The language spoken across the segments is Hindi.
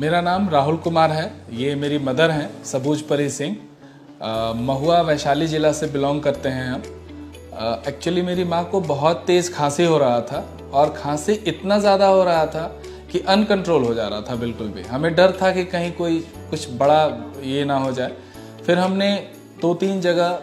मेरा नाम राहुल कुमार है, ये मेरी मदर हैं, सबूज परी सिंह। महुआ वैशाली ज़िला से बिलोंग करते हैं हम। एक्चुअली मेरी माँ को बहुत तेज़ खांसी हो रहा था और खांसी इतना ज़्यादा हो रहा था कि अनकंट्रोल हो जा रहा था बिल्कुल भी। हमें डर था कि कहीं कोई कुछ बड़ा ये ना हो जाए। फिर हमने दो तीन जगह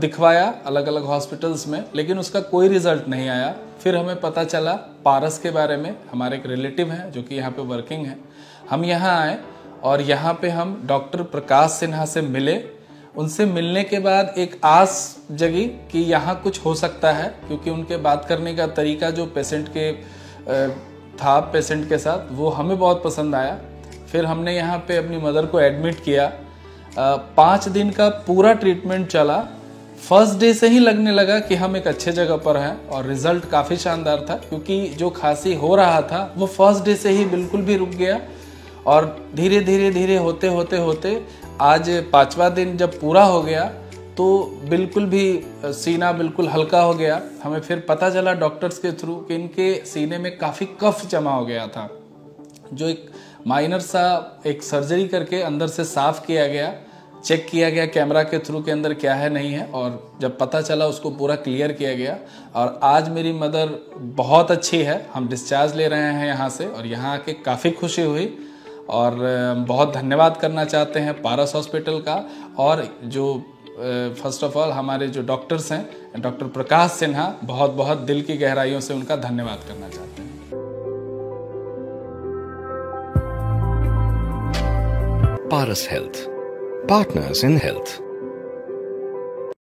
दिखवाया अलग अलग हॉस्पिटल्स में, लेकिन उसका कोई रिज़ल्ट नहीं आया। फिर हमें पता चला पारस के बारे में, हमारे एक रिलेटिव हैं जो कि यहाँ पे वर्किंग हैं। हम यहाँ आए और यहाँ पे हम डॉक्टर प्रकाश सिन्हा से मिले। उनसे मिलने के बाद एक आस जगी कि यहाँ कुछ हो सकता है, क्योंकि उनके बात करने का तरीका जो पेशेंट के था पेशेंट के साथ, वो हमें बहुत पसंद आया। फिर हमने यहाँ पे अपनी मदर को एडमिट किया। पाँच दिन का पूरा ट्रीटमेंट चला। फ़र्स्ट डे से ही लगने लगा कि हम एक अच्छे जगह पर हैं और रिज़ल्ट काफ़ी शानदार था, क्योंकि जो खांसी हो रहा था, वो फ़र्स्ट डे से ही बिल्कुल भी रुक गया। और धीरे धीरे धीरे होते होते होते आज पांचवा दिन जब पूरा हो गया तो बिल्कुल भी सीना बिल्कुल हल्का हो गया। हमें फिर पता चला डॉक्टर्स के थ्रू कि इनके सीने में काफ़ी कफ जमा हो गया था, जो एक माइनर सा एक सर्जरी करके अंदर से साफ़ किया गया, चेक किया गया कैमरा के थ्रू के अंदर क्या है, नहीं है, और जब पता चला उसको पूरा क्लियर किया गया। और आज मेरी मदर बहुत अच्छी है, हम डिस्चार्ज ले रहे हैं यहाँ से और यहाँ आके काफ़ी खुशी हुई। और बहुत धन्यवाद करना चाहते हैं पारस हॉस्पिटल का और जो फ़र्स्ट ऑफ़ ऑल हमारे जो डॉक्टर्स हैं डॉक्टर प्रकाश सिन्हा बहुत बहुत दिल की गहराइयों से उनका धन्यवाद करना चाहते हैं Paras Health. Partners in Health.